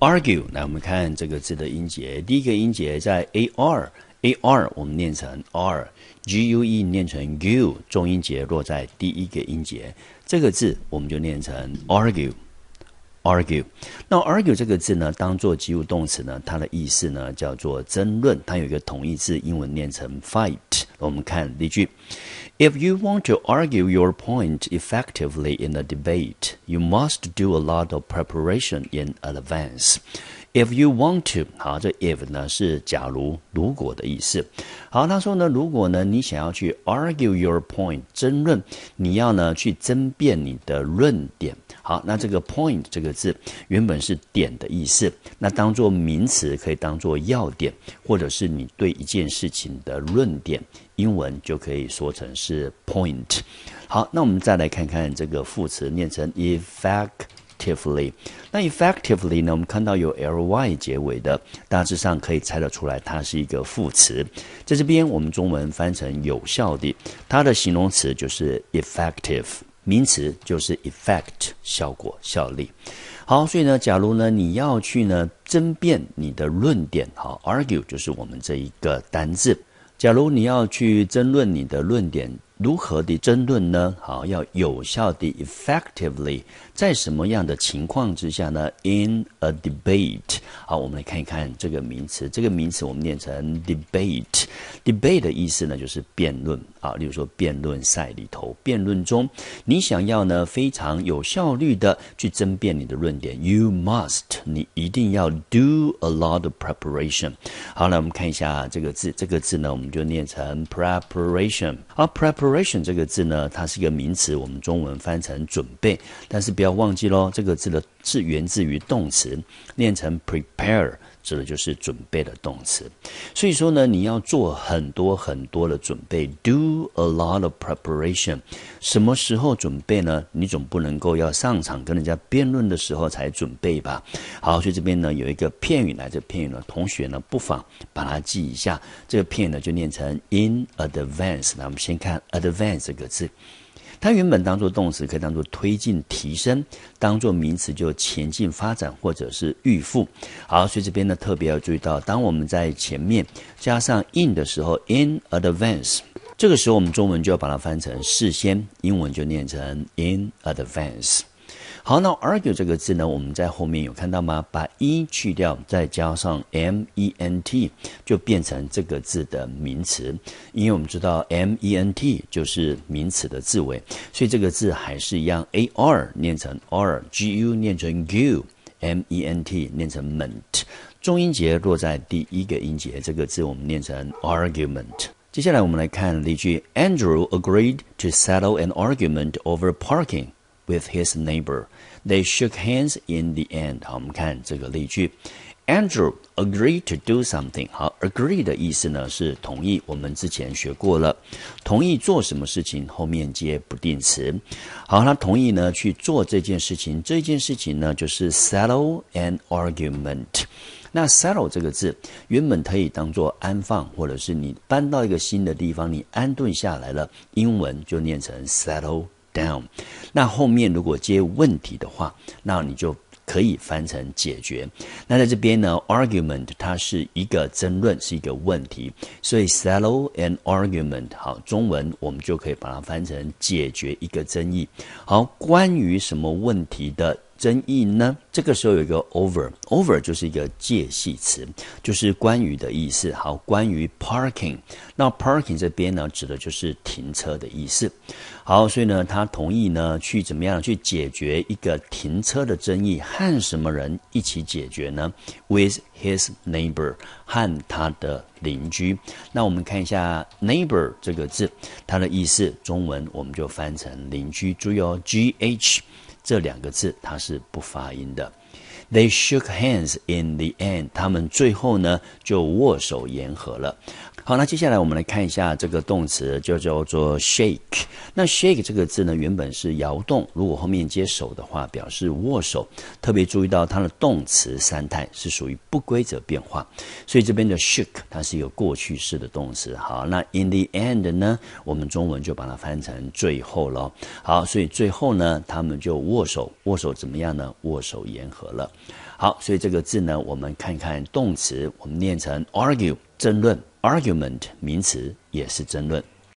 argue，来我们看这个字的音节，第一个音节在 a r，a r 我们念成 r，g u e 念成 g u，重音节落在第一个音节，这个字我们就念成 argue，argue。那 argue 这个字呢，当做及物动词呢，它的意思呢叫做争论，它有一个同义字，英文念成 fight。我们看例句。If you want to argue your point effectively in a debate, you must do a lot of preparation in advance. If you want to，好，这 if 呢是假如、如果的意思。好，他说呢，如果呢你想要去 argue your point，争论，你要呢去争辩你的论点。好，那这个 point 这个字原本是点的意思，那当做名词可以当做要点，或者是你对一件事情的论点，英文就可以说成是 point。好，那我们再来看看这个副词，念成 effect。effectively，那 effectively 呢？我们看到有 ly 结尾的，大致上可以猜得出来，它是一个副词。在这边，我们中文翻成有效的，它的形容词就是 effective，名词就是 effect，效果、效力。好，所以呢，假如呢你要去呢争辩你的论点，好，argue 就是我们这一个单字。假如你要去争论你的论点。如何的争论呢？好，要有效的 effectively，在什么样的情况之下呢？In a debate，好，我们来看一看这个名词。这个名词我们念成 debate。debate 的意思呢，就是辩论啊。例如说，辩论赛里头，辩论中，你想要呢非常有效率的去争辩你的论点，you must，你一定要 do a lot of preparation。好，那我们看一下这个字，这个字呢，我们就念成 preparation。好，preparation。Preparation 这个字呢，它是一个名词，我们中文翻成准备，但是不要忘记喽，这个字的是源自于动词，念成 prepare，指的就是准备的动词。所以说呢，你要做很多很多的准备，do a lot of preparation。什么时候准备呢？你总不能够要上场跟人家辩论的时候才准备吧？好，所以这边呢有一个片语来，这片语呢，同学呢不妨把它记一下。这个片语呢就念成 in advance。那我们先看 advance 这个字，它原本当做动词可以当做推进、提升；当做名词就前进、发展或者是预付。好，所以这边呢特别要注意到，当我们在前面加上 in 的时候，in advance。这个时候，我们中文就要把它翻成事先，英文就念成 in advance。好，那 argue 这个字呢，我们在后面有看到吗？把 e 去掉，再加上 m e n t，就变成这个字的名词。因为我们知道 m e n t 就是名词的字尾，所以这个字还是一样，a r 念成 r，g u 念成 u，m e n t 念成 ment，重音节落在第一个音节，这个字我们念成 argument。接下来我们来看例句：Andrew agreed to settle an argument over parking with his neighbor. They shook hands in the end. 好，我们看这个例句：Andrew agreed to do something. 好，agree 的意思呢是同意，我们之前学过了，同意做什么事情，后面接不定词。好，他同意呢去做这件事情，这件事情呢就是 settle an argument。那 settle 这个字原本可以当做安放，或者是你搬到一个新的地方，你安顿下来了，英文就念成 settle down。那后面如果接问题的话，那你就可以翻成解决。那在这边呢，argument 它是一个争论，是一个问题，所以 settle an argument 好，中文我们就可以把它翻成解决一个争议。好，关于什么问题的？争议呢？这个时候有一个 over，over 就是一个介系词，就是关于的意思。好，关于 parking，那 parking 这边呢，指的就是停车的意思。好，所以呢，他同意呢，去怎么样去解决一个停车的争议，和什么人一起解决呢？With his neighbor，和他的邻居。那我们看一下 neighbor 这个字，它的意思，中文我们就翻成邻居。注意哦，G H。这两个字它是不发音的。They shook hands in the end，他们最后呢就握手言和了。好，那接下来我们来看一下这个动词，就叫做 shake。那 shake 这个字呢，原本是摇动，如果后面接手的话，表示握手。特别注意到它的动词三态是属于不规则变化，所以这边的 shook 它是一个过去式的动词。好，那 in the end 呢，我们中文就把它翻成最后了。好，所以最后呢，他们就握手，握手怎么样呢？握手言和了。好，所以这个字呢，我们看看动词，我们念成 argue 争论，argument 名词也是争论。